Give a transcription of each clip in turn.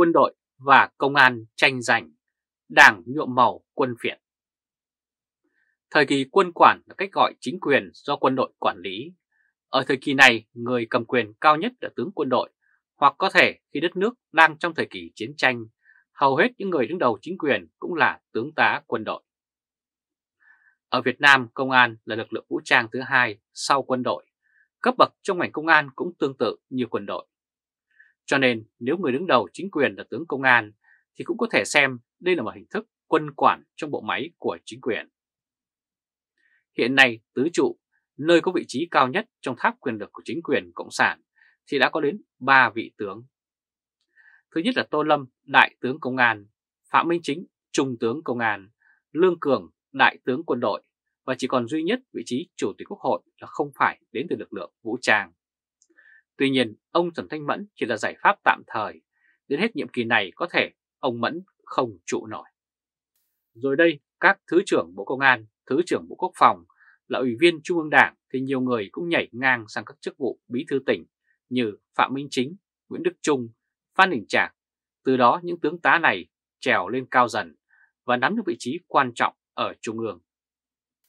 quân đội và công an tranh giành, đảng nhuộm màu quân phiệt. Thời kỳ quân quản là cách gọi chính quyền do quân đội quản lý. Ở thời kỳ này, người cầm quyền cao nhất là tướng quân đội, hoặc có thể khi đất nước đang trong thời kỳ chiến tranh, hầu hết những người đứng đầu chính quyền cũng là tướng tá quân đội. Ở Việt Nam, công an là lực lượng vũ trang thứ hai sau quân đội. Cấp bậc trong ngành công an cũng tương tự như quân đội. Cho nên nếu người đứng đầu chính quyền là tướng công an thì cũng có thể xem đây là một hình thức quân quản trong bộ máy của chính quyền. Hiện nay tứ trụ, nơi có vị trí cao nhất trong tháp quyền lực của chính quyền Cộng sản thì đã có đến 3 vị tướng. Thứ nhất là Tô Lâm, Đại tướng Công an, Phạm Minh Chính, Trung tướng Công an, Lương Cường, Đại tướng Quân đội và chỉ còn duy nhất vị trí Chủ tịch Quốc hội là không phải đến từ lực lượng vũ trang. Tuy nhiên, ông Trần Thanh Mẫn chỉ là giải pháp tạm thời, đến hết nhiệm kỳ này có thể ông Mẫn không trụ nổi. Rồi đây, các Thứ trưởng Bộ Công an, Thứ trưởng Bộ Quốc phòng là Ủy viên Trung ương Đảng thì nhiều người cũng nhảy ngang sang các chức vụ bí thư tỉnh như Phạm Minh Chính, Nguyễn Đức Trung, Phan Đình Trạc. Từ đó những tướng tá này trèo lên cao dần và nắm được vị trí quan trọng ở Trung ương.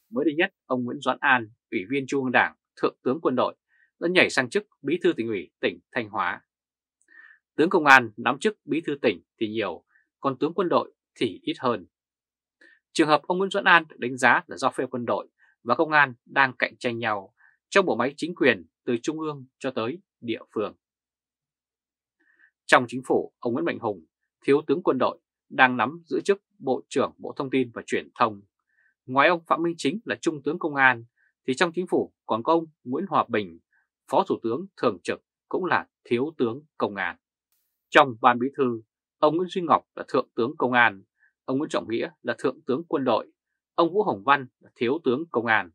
Mới đây nhất, ông Nguyễn Doãn An, Ủy viên Trung ương Đảng, Thượng tướng quân đội đã nhảy sang chức Bí thư tỉnh ủy tỉnh Thanh Hóa. Tướng công an nắm chức Bí thư tỉnh thì nhiều, còn tướng quân đội thì ít hơn. Trường hợp ông Nguyễn Duẫn An được đánh giá là do phe quân đội và công an đang cạnh tranh nhau trong bộ máy chính quyền từ trung ương cho tới địa phương. Trong chính phủ, ông Nguyễn Mạnh Hùng, thiếu tướng quân đội, đang nắm giữ chức Bộ trưởng Bộ Thông tin và Truyền thông. Ngoài ông Phạm Minh Chính là Trung tướng Công an, thì trong chính phủ còn có ông Nguyễn Hòa Bình, Phó Thủ tướng Thường trực cũng là Thiếu tướng Công an. Trong Ban Bí Thư, ông Nguyễn Duy Ngọc là Thượng tướng Công an, ông Nguyễn Trọng Nghĩa là Thượng tướng Quân đội, ông Vũ Hồng Văn là Thiếu tướng Công an.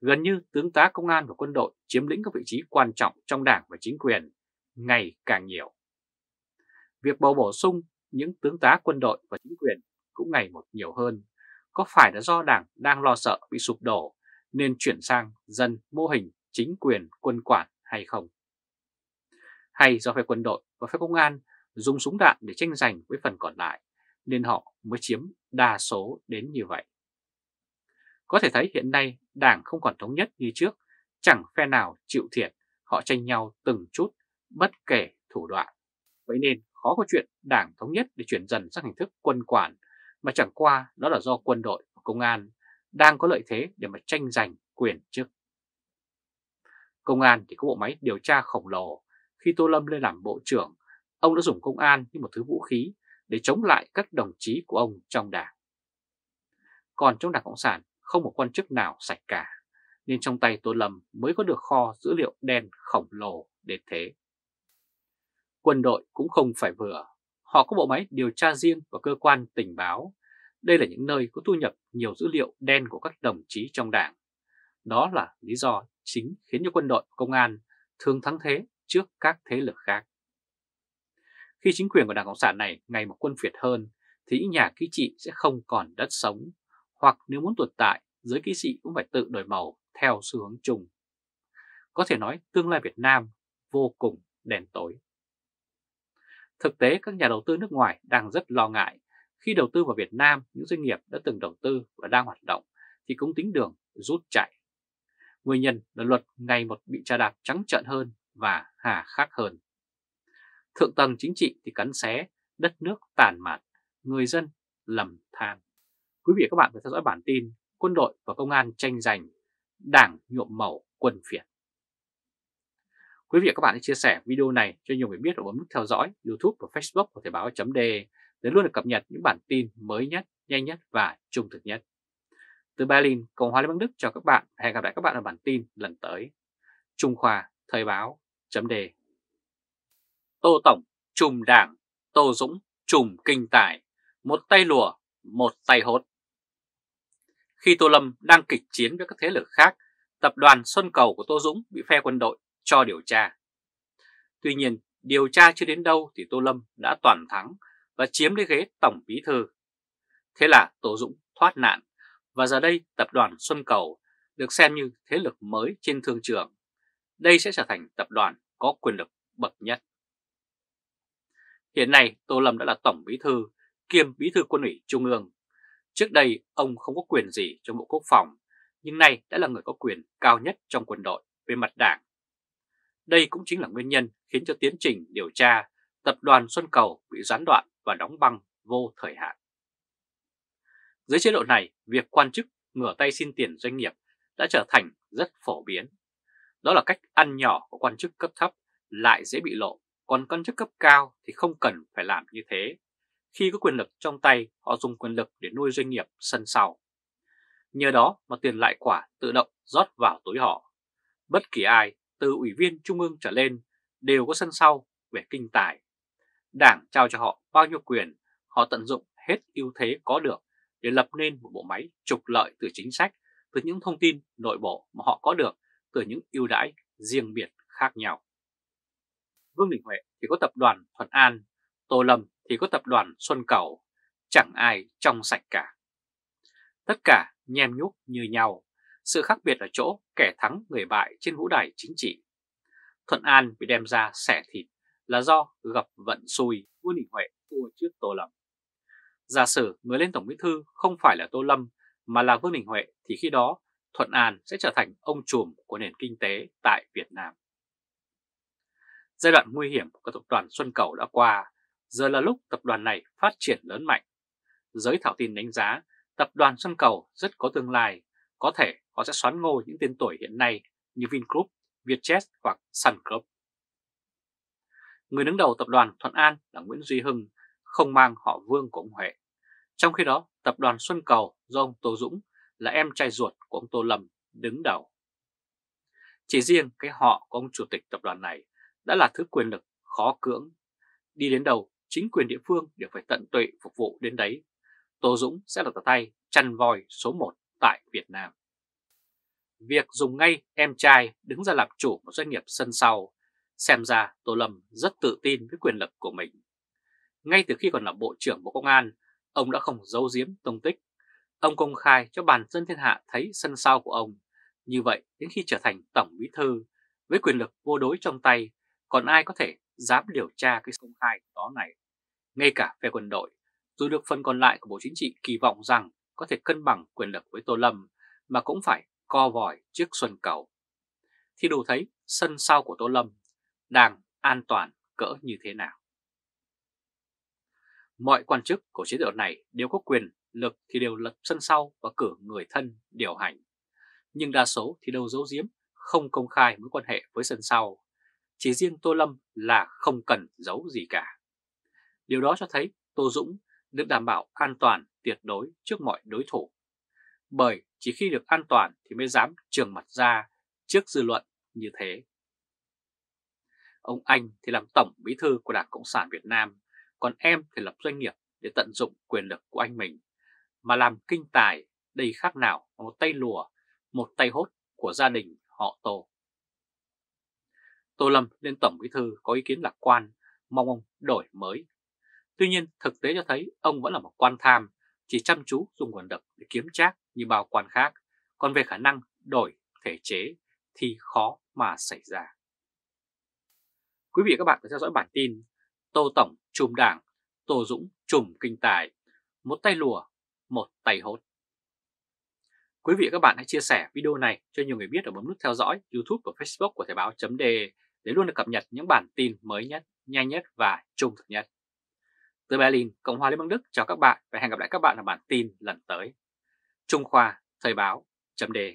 Gần như tướng tá công an và quân đội chiếm lĩnh các vị trí quan trọng trong đảng và chính quyền ngày càng nhiều. Việc bầu bổ sung những tướng tá quân đội và chính quyền cũng ngày một nhiều hơn. Có phải là do đảng đang lo sợ bị sụp đổ nên chuyển sang dân mô hình chính quyền quân quản hay không? Hay do phe quân đội và phe công an dùng súng đạn để tranh giành với phần còn lại nên họ mới chiếm đa số đến như vậy? Có thể thấy hiện nay đảng không còn thống nhất như trước, chẳng phe nào chịu thiệt, họ tranh nhau từng chút, bất kể thủ đoạn. Vậy nên khó có chuyện đảng thống nhất để chuyển dần sang hình thức quân quản, mà chẳng qua đó là do quân đội và công an đang có lợi thế để mà tranh giành quyền chức. Công an thì có bộ máy điều tra khổng lồ. Khi Tô Lâm lên làm bộ trưởng, ông đã dùng công an như một thứ vũ khí để chống lại các đồng chí của ông trong đảng. Còn trong Đảng Cộng sản không một quan chức nào sạch cả, nên trong tay Tô Lâm mới có được kho dữ liệu đen khổng lồ đến thế. Quân đội cũng không phải vừa, họ có bộ máy điều tra riêng và cơ quan tình báo. Đây là những nơi có thu nhập nhiều dữ liệu đen của các đồng chí trong đảng. Đó là lý do chính khiến cho quân đội và công an thường thắng thế trước các thế lực khác. Khi chính quyền của Đảng Cộng sản này ngày một quân phiệt hơn, thì những nhà kỹ trị sẽ không còn đất sống, hoặc nếu muốn tồn tại, giới kỹ sĩ cũng phải tự đổi màu theo xu hướng chung. Có thể nói tương lai Việt Nam vô cùng đen tối. Thực tế các nhà đầu tư nước ngoài đang rất lo ngại khi đầu tư vào Việt Nam những doanh nghiệp đã từng đầu tư và đang hoạt động thì cũng tính đường rút chạy. Nguyên nhân là luật ngày một bị trà đạp trắng trợn hơn và hà khắc hơn. Thượng tầng chính trị thì cắn xé, đất nước tàn mạt, người dân lầm than. Quý vị và các bạn phải theo dõi bản tin Quân đội và công an tranh giành, đảng nhuộm màu quân phiệt. Quý vị và các bạn hãy chia sẻ video này cho nhiều người biết và bấm nút theo dõi YouTube và Facebook của Thời báo .de để luôn được cập nhật những bản tin mới nhất, nhanh nhất và trung thực nhất. Từ Berlin, Cộng hòa Liên bang Đức chào các bạn. Hẹn gặp lại các bạn ở bản tin lần tới. Trung Khoa, Thời báo .de Tô Tổng, trùm đảng, Tô Dũng, trùm kinh tài, một tay lùa, một tay hốt. Khi Tô Lâm đang kịch chiến với các thế lực khác, tập đoàn Xuân Cầu của Tô Dũng bị phe quân đội cho điều tra. Tuy nhiên, điều tra chưa đến đâu thì Tô Lâm đã toàn thắng và chiếm lấy ghế tổng bí thư. Thế là Tô Dũng thoát nạn và giờ đây tập đoàn Xuân Cầu được xem như thế lực mới trên thương trường. Đây sẽ trở thành tập đoàn có quyền lực bậc nhất. Hiện nay Tô Lâm đã là Tổng Bí Thư, kiêm Bí Thư Quân ủy Trung ương. Trước đây ông không có quyền gì trong Bộ Quốc phòng, nhưng nay đã là người có quyền cao nhất trong quân đội về mặt đảng. Đây cũng chính là nguyên nhân khiến cho tiến trình điều tra tập đoàn Xuân Cầu bị gián đoạn và đóng băng vô thời hạn. Dưới chế độ này, việc quan chức ngửa tay xin tiền doanh nghiệp đã trở thành rất phổ biến. Đó là cách ăn nhỏ của quan chức cấp thấp lại dễ bị lộ, còn quan chức cấp cao thì không cần phải làm như thế. Khi có quyền lực trong tay, họ dùng quyền lực để nuôi doanh nghiệp sân sau. Nhờ đó mà tiền lại quả tự động rót vào túi họ. Bất kỳ ai, từ ủy viên trung ương trở lên, đều có sân sau về kinh tài. Đảng trao cho họ bao nhiêu quyền, họ tận dụng hết ưu thế có được để lập nên một bộ máy trục lợi từ chính sách, từ những thông tin nội bộ mà họ có được từ những ưu đãi riêng biệt khác nhau. Vương Đình Huệ thì có tập đoàn Thuận An, Tô Lâm thì có tập đoàn Xuân Cầu, chẳng ai trong sạch cả. Tất cả nhem nhúc như nhau, sự khác biệt ở chỗ kẻ thắng người bại trên vũ đài chính trị. Thuận An bị đem ra xẻ thịt là do gặp vận xui Vương Đình Huệ thua trước Tô Lâm. Giả sử người lên Tổng Bí Thư không phải là Tô Lâm mà là Vương Đình Huệ thì khi đó Thuận An sẽ trở thành ông trùm của nền kinh tế tại Việt Nam. Giai đoạn nguy hiểm của tập đoàn Xuân Cầu đã qua, giờ là lúc tập đoàn này phát triển lớn mạnh. Giới thảo tin đánh giá tập đoàn Xuân Cầu rất có tương lai, có thể họ sẽ xoán ngôi những tên tuổi hiện nay như Vingroup, Vietjet hoặc Sun Group. Người đứng đầu tập đoàn Thuận An là Nguyễn Duy Hưng, không mang họ Vương của ông Huệ. Trong khi đó, tập đoàn Xuân Cầu do ông Tô Dũng là em trai ruột của ông Tô Lâm đứng đầu. Chỉ riêng cái họ của ông chủ tịch tập đoàn này đã là thứ quyền lực khó cưỡng. Đi đến đầu, chính quyền địa phương đều phải tận tụy phục vụ đến đấy. Tô Dũng sẽ là tay chăn voi số 1 tại Việt Nam. Việc dùng ngay em trai đứng ra làm chủ một doanh nghiệp sân sau, xem ra Tô Lâm rất tự tin với quyền lực của mình. Ngay từ khi còn là Bộ trưởng Bộ Công an, ông đã không giấu giếm tông tích. Ông công khai cho bản dân thiên hạ thấy sân sau của ông. Như vậy, đến khi trở thành Tổng Bí Thư, với quyền lực vô đối trong tay, còn ai có thể dám điều tra cái công khai đó này. Ngay cả về quân đội, dù được phần còn lại của Bộ Chính trị kỳ vọng rằng có thể cân bằng quyền lực với Tô Lâm, mà cũng phải co vòi trước Xuân Cầu. Thì đủ thấy sân sau của Tô Lâm đang an toàn cỡ như thế nào. Mọi quan chức của chế độ này đều có quyền lực thì đều lập sân sau và cử người thân điều hành. Nhưng đa số thì đâu giấu giếm, không công khai mối quan hệ với sân sau. Chỉ riêng Tô Lâm là không cần giấu gì cả. Điều đó cho thấy Tô Dũng được đảm bảo an toàn tuyệt đối trước mọi đối thủ. Bởi chỉ khi được an toàn thì mới dám trường mặt ra trước dư luận như thế. Ông Anh thì làm Tổng Bí Thư của Đảng Cộng sản Việt Nam, còn em thì lập doanh nghiệp để tận dụng quyền lực của anh mình. Mà làm kinh tài, đây khác nào một tay lùa, một tay hốt của gia đình họ Tô. Tô Lâm lên Tổng Bí Thư có ý kiến lạc quan, mong ông đổi mới. Tuy nhiên thực tế cho thấy ông vẫn là một quan tham, chỉ chăm chú dùng quyền lực để kiếm trác như bao quan khác, còn về khả năng đổi thể chế thì khó mà xảy ra. Quý vị và các bạn đã theo dõi bản tin Tô Tổng trùm đảng, Tô Dũng trùm kinh tài, một tay lùa, một tay hốt. Quý vị và các bạn hãy chia sẻ video này cho nhiều người biết và bấm nút theo dõi YouTube và Facebook của Thời báo .de để luôn được cập nhật những bản tin mới nhất, nhanh nhất và trung thực nhất. Từ Berlin, Cộng hòa Liên bang Đức chào các bạn và hẹn gặp lại các bạn ở bản tin lần tới. Trung Khoa Thời báo .de